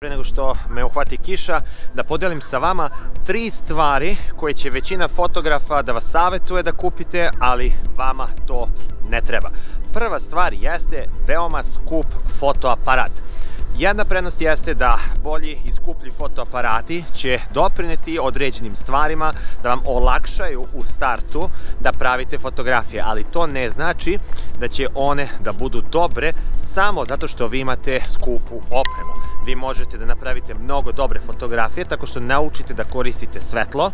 Pre nego što me uhvati kiša, da podelim sa vama tri stvari koje će većina fotografa da vas savjetuje da kupite, ali vama to ne treba. Prva stvar jeste veoma skup fotoaparat. Jedna prednost jeste da bolji i skuplji fotoaparati će doprineti određenim stvarima da vam olakšaju u startu da pravite fotografije, ali to ne znači da će one da budu dobre samo zato što vi imate skupu opremu. Vi možete da napravite mnogo dobre fotografije tako što naučite da koristite svetlo,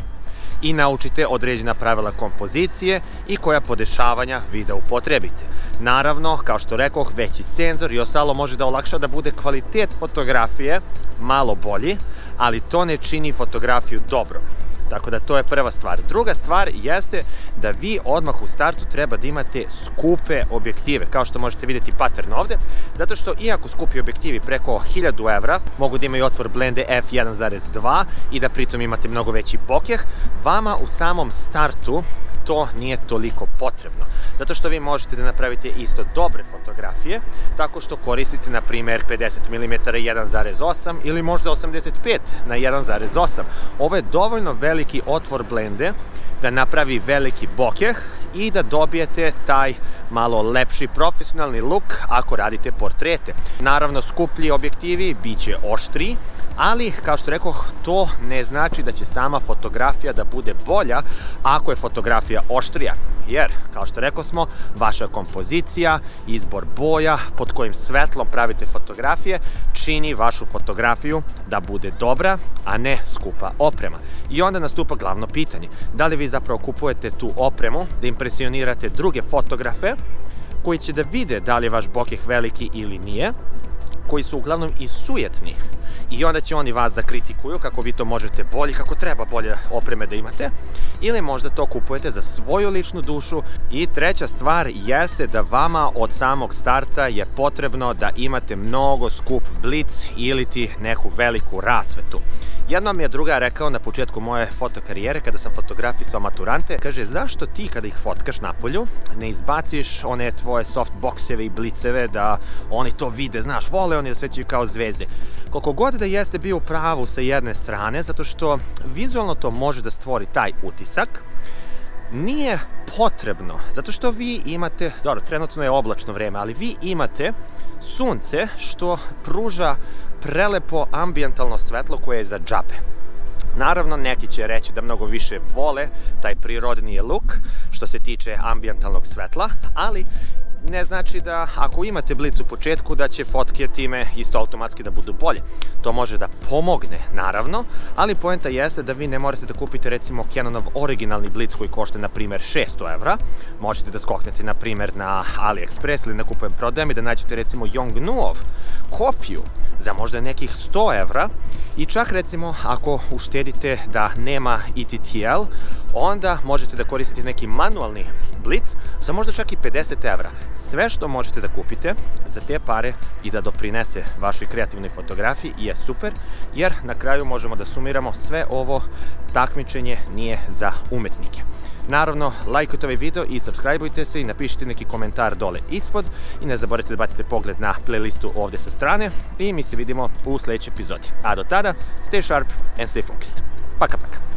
i naučite određena pravila kompozicije i koja podešavanja vi da upotrebite. Naravno, kao što rekoh, veći senzor i ostalo može da olakša da bude kvalitet fotografije malo bolji, ali to ne čini fotografiju dobro. Tako da to je prva stvar. Druga stvar jeste da vi odmah u startu treba da imate skupe objektive, kao što možete vidjeti pattern ovde, zato što iako skupi objektivi preko 1000 evra mogu da imaju otvor blende f1.2 i da pritom imate mnogo veći bokeh, vama u samom startu to nije toliko potrebno. Zato što vi možete da napravite isto dobre fotografije, tako što koristite, na primjer, 50 mm 1.8 ili možda 85 na 1.8. Ovo je dovoljno veliki otvor blende da napravi veliki bokeh i da dobijete taj malo lepši profesionalni look ako radite portrete. Naravno, skuplji objektivi bit će oštriji, ali kao što rekoh, to ne znači da će sama fotografija da bude bolja ako je fotografija oštrija. Jer, kao što rekao smo, vaša kompozicija, izbor boja, pod kojim svetlom pravite fotografije, čini vašu fotografiju da bude dobra, a ne skupa oprema. I onda nastupa glavno pitanje. Da li vi zapravo kupujete tu opremu da impresionirate druge fotografe koji će da vide da li je vaš bokeh veliki ili nije, koji su uglavnom i sujetni i onda će oni vas da kritikuju kako vi to možete bolje, kako treba bolje opreme da imate ili možda to kupujete za svoju ličnu dušu i treća stvar jeste da vama od samog starta je potrebno da imate mnogo skup blic ili ti neku veliku rasvetu. Jednom je druga rekao na početku moje fotokarijere kada sam fotografisao maturante, kaže zašto ti kada ih fotkaš na polju ne izbaciš one tvoje softboxeve i bliceve da oni to vide, znaš, vole oni da svećaju kao zvezde. Koliko god da jeste bio u pravu sa jedne strane, zato što vizualno to može da stvori taj utisak, nije potrebno, zato što vi imate, dobro, trenutno je oblačno vreme, ali vi imate sunce što pruža prelepo ambijentalno svetlo koje je za džabe. Naravno, neki će reći da mnogo više vole taj prirodniji look što se tiče ambijentalnog svetla, ali ne znači da ako imate blic u početku da će fotke time isto automatski da budu bolje. To može da pomogne, naravno, ali poenta jeste da vi ne morate da kupite recimo Canonov originalni blic koji košta na primer 600 evra. Možete da skoknete na primer na AliExpress ili na kupujem prodajem i da nađete recimo Yongnuov kopiju za možda nekih 100 evra i čak recimo ako uštedite da nema ETTL, onda možete da koristite neki manualni blic za možda čak i 50 evra. Sve što možete da kupite za te pare i da doprinese vašoj kreativnoj fotografiji je super, jer na kraju možemo da sumiramo sve ovo takmičenje nije za umetnike. Naravno, lajkujte ovaj video i subscribeujte se i napišite neki komentar dole ispod i ne zaboravite da bacite pogled na playlistu ovde sa strane i mi se vidimo u sledećoj epizodi. A do tada, stay sharp and stay focused. Paka paka.